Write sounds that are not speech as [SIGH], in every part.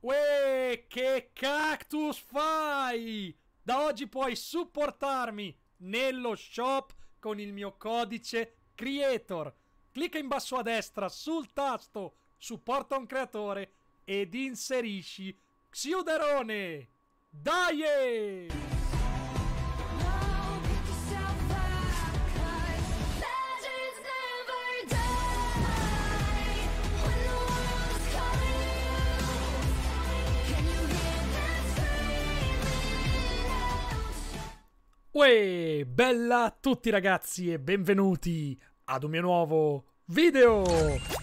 Uè, che cactus fai? Da oggi puoi supportarmi nello shop con il mio codice Creator. Clicca in basso a destra sul tasto Supporta un creatore ed inserisci Xiuderone. Dai! Uè, bella a tutti ragazzi e benvenuti ad un mio nuovo video!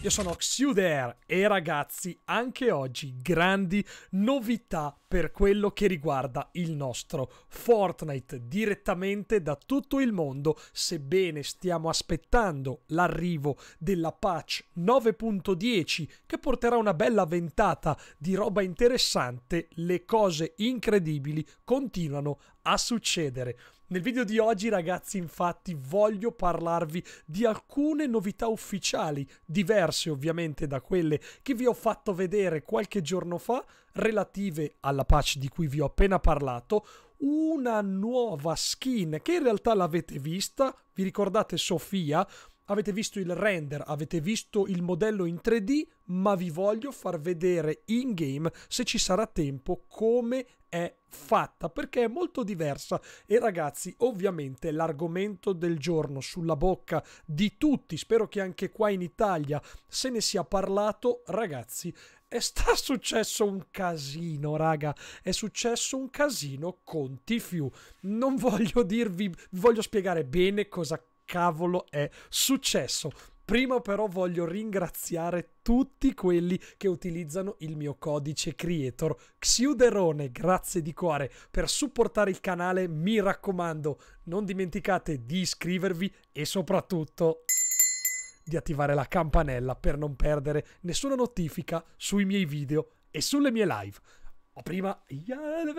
Io sono Xuder e ragazzi, anche oggi grandi novità per quello che riguarda il nostro Fortnite direttamente da tutto il mondo, sebbene stiamo aspettando l'arrivo della patch 9.10 che porterà una bella ventata di roba interessante, le cose incredibili continuano a succedere. Nel video di oggi ragazzi infatti voglio parlarvi di alcune novità ufficiali, diverse ovviamente da quelle che vi ho fatto vedere qualche giorno fa, relative alla patch di cui vi ho appena parlato, una nuova skin che in realtà l'avete vista, vi ricordate Sofia? Avete visto il render, avete visto il modello in 3D, ma vi voglio far vedere in game, se ci sarà tempo, come è fatta perché è molto diversa. E ragazzi ovviamente l'argomento del giorno sulla bocca di tutti spero che anche qua in Italia se ne sia parlato ragazzi è [LAUGHS] sta successo un casino raga è successo un casino con Tfue non voglio dirvi voglio spiegare bene cosa cavolo è successo Prima però voglio ringraziare tutti quelli che utilizzano il mio codice creator Xiuderone, grazie di cuore per supportare il canale, mi raccomando, non dimenticate di iscrivervi e soprattutto di attivare la campanella per non perdere nessuna notifica sui miei video e sulle mie live. Ma prima,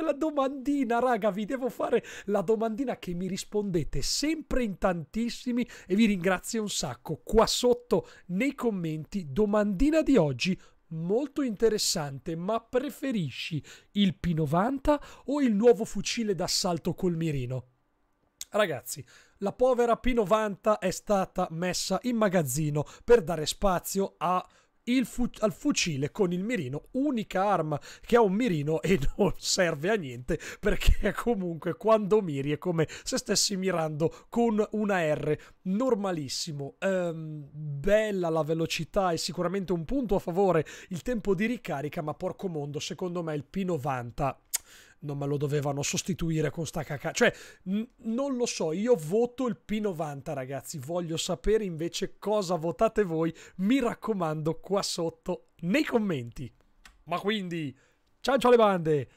la domandina, raga, vi devo fare la domandina che mi rispondete sempre in tantissimi e vi ringrazio un sacco. Qua sotto nei commenti, domandina di oggi, molto interessante, ma preferisci il P90 o il nuovo fucile d'assalto col mirino? Ragazzi, la povera P90 è stata messa in magazzino per dare spazio a fu- al fucile con il mirino, unica arma che ha un mirino e [LAUGHS] non serve a niente perché comunque quando miri è come se stessi mirando con una R normalissimo. Ehm, bella la velocità è sicuramente un punto a favore il tempo di ricarica, ma porco mondo, secondo me il P90 non me lo dovevano sostituire con sta caca. Cioè, non lo so, io voto il P90, ragazzi. Voglio sapere invece cosa votate voi. Mi raccomando, qua sotto nei commenti. Ma quindi, ciancio alle bande!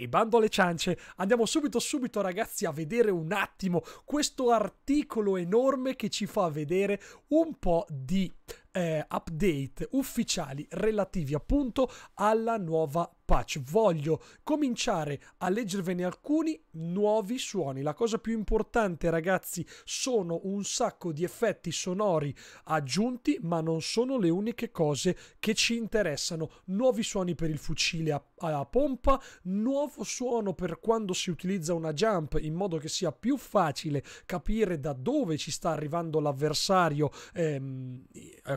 E bando alle ciance, andiamo subito subito ragazzi a vedere un attimo questo articolo enorme che ci fa vedere un po' di eh, update ufficiali relativi appunto alla nuova patch. Voglio cominciare a leggervene alcuni nuovi suoni. La cosa più importante, ragazzi, sono un sacco di effetti sonori aggiunti, ma non sono le uniche cose che ci interessano. Nuovi suoni per il fucile a, a pompa, nuovo suono per quando si utilizza una jump in modo che sia più facile capire da dove ci sta arrivando l'avversario, ehm,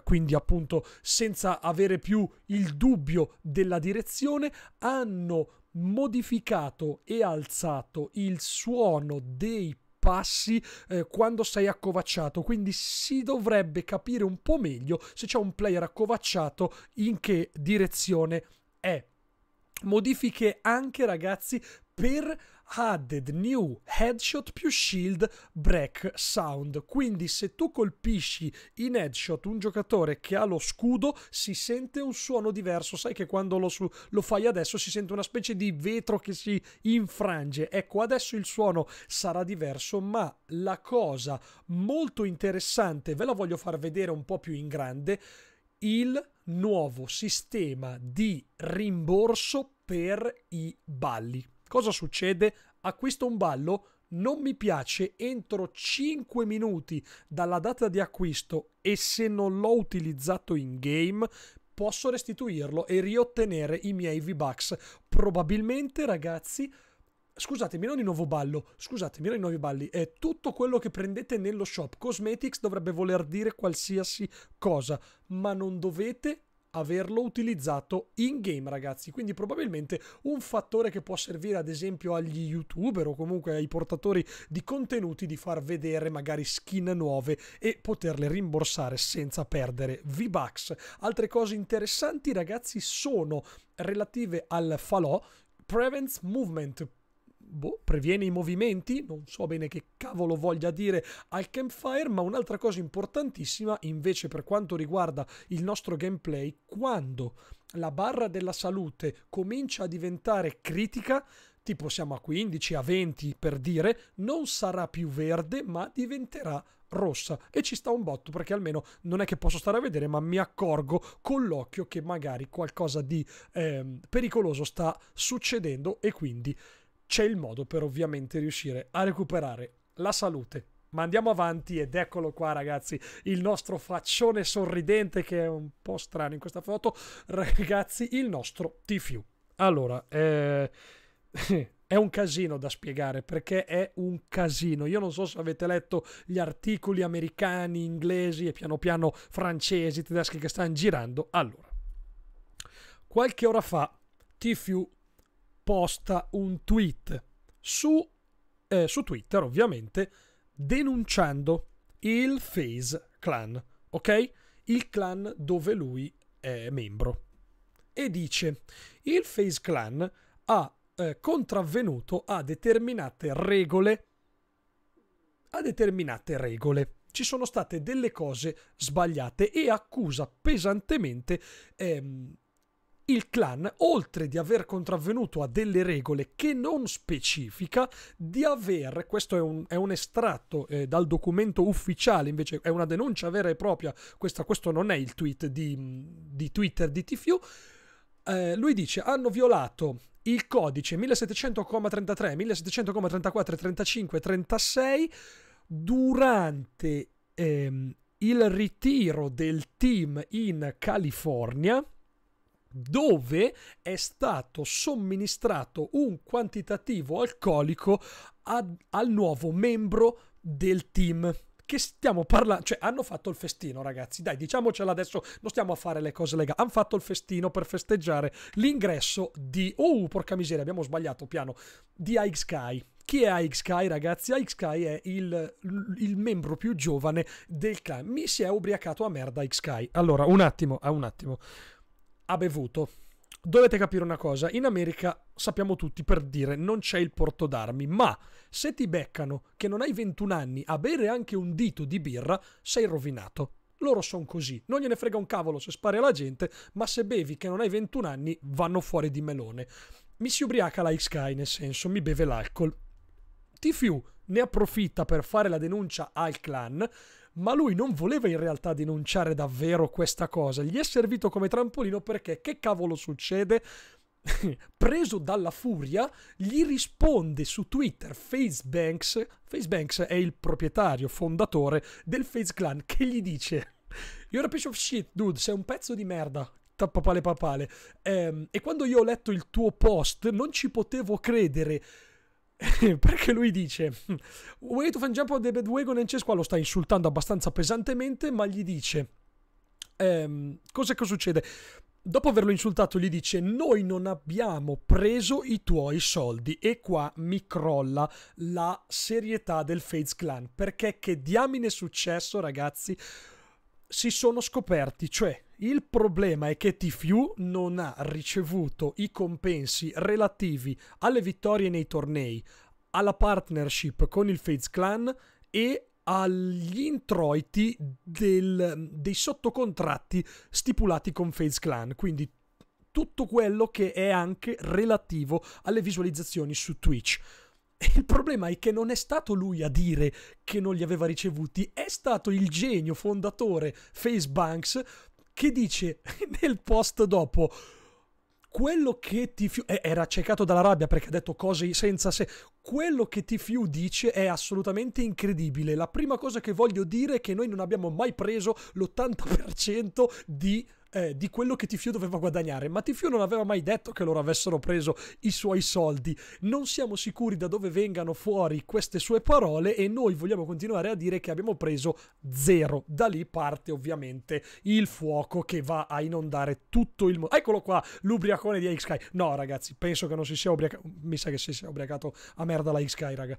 quindi appunto senza avere più il dubbio della direzione hanno modificato e alzato il suono dei passi eh, quando sei accovacciato. Quindi si dovrebbe capire un po' meglio se c'è un player accovacciato in che direzione è. Modifiche anche ragazzi per added new headshot più shield break sound. Quindi se tu colpisci in headshot un giocatore che ha lo scudo si sente un suono diverso. Sai che quando lo, su- lo fai adesso si sente una specie di vetro che si infrange. Ecco, adesso il suono sarà diverso, ma la cosa molto interessante, ve la voglio far vedere un po' più in grande, il nuovo sistema di rimborso per i balli. Cosa succede? Acquisto un ballo, non mi piace entro 5 minuti dalla data di acquisto e se non l'ho utilizzato in game posso restituirlo e riottenere i miei V-Bucks. Probabilmente, ragazzi, scusatemi, non i nuovo ballo, scusatemi, non i nuovi balli, è tutto quello che prendete nello shop. Cosmetics dovrebbe voler dire qualsiasi cosa, ma non dovete averlo utilizzato in game ragazzi. Quindi probabilmente un fattore che può servire ad esempio agli youtuber o comunque ai portatori di contenuti di far vedere magari skin nuove e poterle rimborsare senza perdere V-Bucks. Altre cose interessanti ragazzi sono relative al falò prevents movement boh, previene i movimenti, non so bene che cavolo voglia dire al campfire, ma un'altra cosa importantissima invece per quanto riguarda il nostro gameplay, quando la barra della salute comincia a diventare critica, tipo siamo a 15, a 20 per dire, non sarà più verde ma diventerà rossa. E ci sta un botto perché almeno non è che posso stare a vedere ma mi accorgo con l'occhio che magari qualcosa di eh, pericoloso sta succedendo e quindi c'è il modo per ovviamente riuscire a recuperare la salute. Ma andiamo avanti ed eccolo qua ragazzi, il nostro faccione sorridente che è un po' strano in questa foto, [LAUGHS] ragazzi, il nostro Tfue. Allora, eh... [LAUGHS] è un casino da spiegare perché è un casino. Io non so se avete letto gli articoli americani, inglesi e piano piano francesi, tedeschi che stanno girando. Allora, qualche ora fa Tfue posta un tweet su, eh, su Twitter, ovviamente, denunciando il FaZe Clan, ok? Il clan dove lui è membro. E dice, il FaZe Clan ha eh, contravvenuto a determinate regole a determinate regole. Ci sono state delle cose sbagliate e accusa pesantemente ehm, il clan, oltre di aver contravvenuto a delle regole che non specifica, di aver, questo è un, è un estratto eh, dal documento ufficiale, invece è una denuncia vera e propria, questa, questo non è il tweet di, di Twitter di TFU, eh, lui dice hanno violato il codice 1700,33, 1700,34, 35 36 durante ehm, il ritiro del team in California dove è stato somministrato un quantitativo alcolico ad, al nuovo membro del team che stiamo parlando, cioè hanno fatto il festino ragazzi, dai diciamocelo adesso, non stiamo a fare le cose legali, hanno fatto il festino per festeggiare l'ingresso di, oh porca miseria abbiamo sbagliato piano, di Ike Sky. Chi è Ike Sky ragazzi? Ike Sky è il, il, membro più giovane del clan, mi si è ubriacato a merda Ike Sky. Allora un attimo, ah, un attimo, ha bevuto. Dovete capire una cosa, in America sappiamo tutti per dire non c'è il porto d'armi, ma se ti beccano che non hai 21 anni a bere anche un dito di birra, sei rovinato. Loro sono così, non gliene frega un cavolo se spari alla gente, ma se bevi che non hai 21 anni vanno fuori di melone. Mi si ubriaca la X-Sky, nel senso mi beve l'alcol. Tfue ne approfitta per fare la denuncia al clan, ma lui non voleva in realtà denunciare davvero questa cosa, gli è servito come trampolino perché che cavolo succede? [LAUGHS] preso dalla furia, gli risponde su Twitter Facebanks, Facebanks è il proprietario, fondatore del Face Clan, che gli dice You're a piece of shit, dude, sei un pezzo di merda, papale papale. Ehm, e quando io ho letto il tuo post non ci potevo credere [LAUGHS] perché lui dice Way to fan jump on the bandwagon and chess qua lo sta insultando abbastanza pesantemente ma gli dice ehm, cosa che succede? Dopo averlo insultato gli dice noi non abbiamo preso i tuoi soldi. E qua mi crolla la serietà del Fates Clan. Perché che diamine è successo ragazzi si sono scoperti, cioè il problema è che Tfue non ha ricevuto i compensi relativi alle vittorie nei tornei, alla partnership con il Fates Clan e agli introiti del, dei sottocontratti stipulati con Fates Clan, quindi tutto quello che è anche relativo alle visualizzazioni su Twitch. Il problema è che non è stato lui a dire che non li aveva ricevuti, è stato il genio fondatore Facebanks che dice [LAUGHS] nel post dopo quello che Tfue eh, era accecato dalla rabbia perché ha detto cose senza sé. Quello che Tfue dice è assolutamente incredibile. La prima cosa che voglio dire è che noi non abbiamo mai preso l'80% di eh, di quello che Tifiu doveva guadagnare, ma Tifiu non aveva mai detto che loro avessero preso i suoi soldi. Non siamo sicuri da dove vengano fuori queste sue parole e noi vogliamo continuare a dire che abbiamo preso zero. Da lì parte ovviamente il fuoco che va a inondare tutto il mondo. Eccolo qua, l'ubriacone di X-Sky. No, ragazzi, penso che non si sia ubriacato. Mi sa che si sia ubriacato a merda la X-Sky, raga.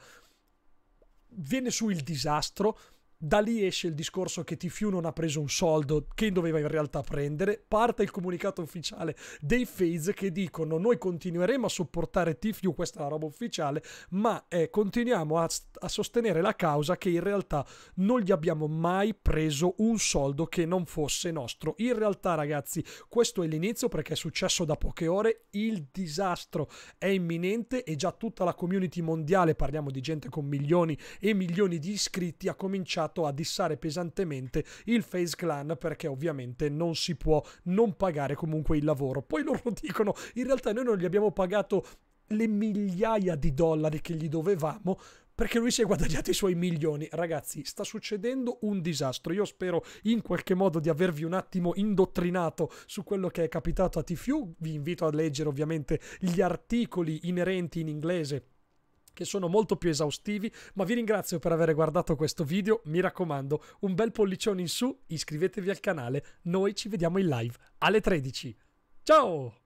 Viene su il disastro da lì esce il discorso che TFU non ha preso un soldo che doveva in realtà prendere. Parte il comunicato ufficiale dei FaZe che dicono noi continueremo a supportare TFU, questa è la roba ufficiale, ma eh, continuiamo a, a, sostenere la causa che in realtà non gli abbiamo mai preso un soldo che non fosse nostro. In realtà ragazzi questo è l'inizio perché è successo da poche ore, il disastro è imminente e già tutta la community mondiale, parliamo di gente con milioni e milioni di iscritti, ha cominciato portato a dissare pesantemente il Face Clan perché ovviamente non si può non pagare comunque il lavoro. Poi loro [LAUGHS] dicono in realtà noi non gli abbiamo pagato le migliaia di dollari che gli dovevamo perché lui si è guadagnato i suoi milioni. Ragazzi, sta succedendo un disastro. Io spero in qualche modo di avervi un attimo indottrinato su quello che è capitato a TFU. Vi invito a leggere ovviamente gli articoli inerenti in inglese che sono molto più esaustivi, ma vi ringrazio per aver guardato questo video, mi raccomando, un bel pollicione in su, iscrivetevi al canale, noi ci vediamo in live alle 13. Ciao!